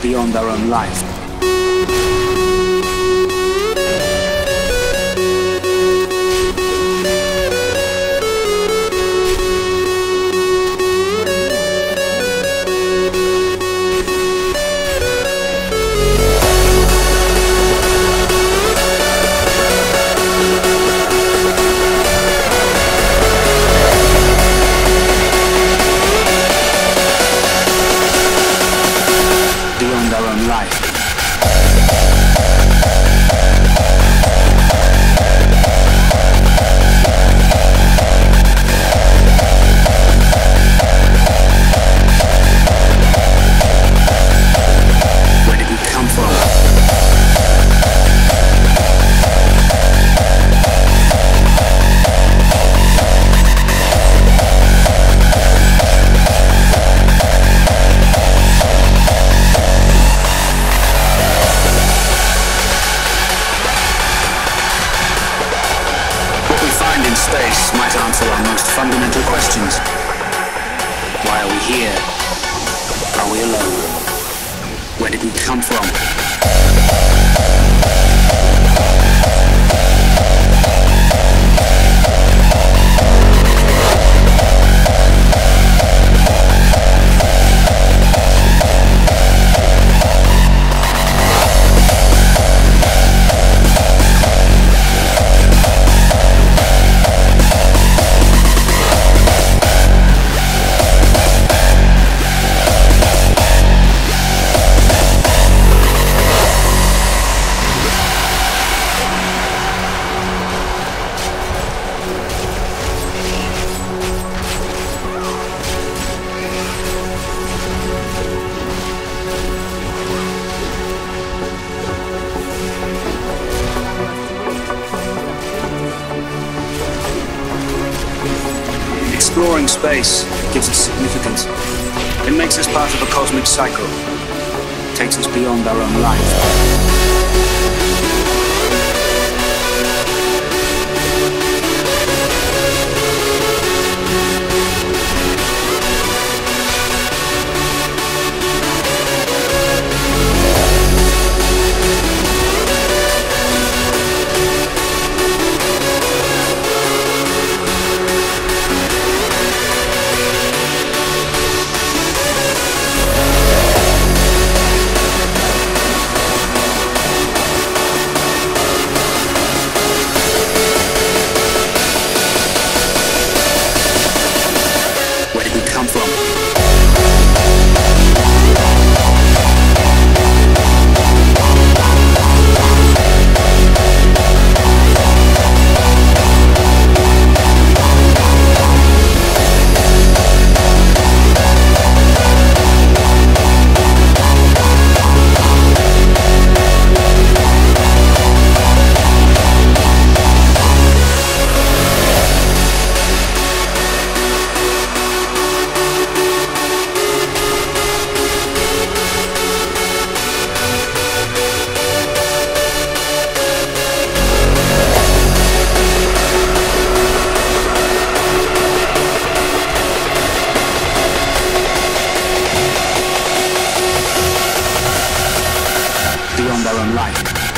beyond our own life. exploring space gives it significance. It makes us part of a cosmic cycle. It takes us beyond our own life. their own life.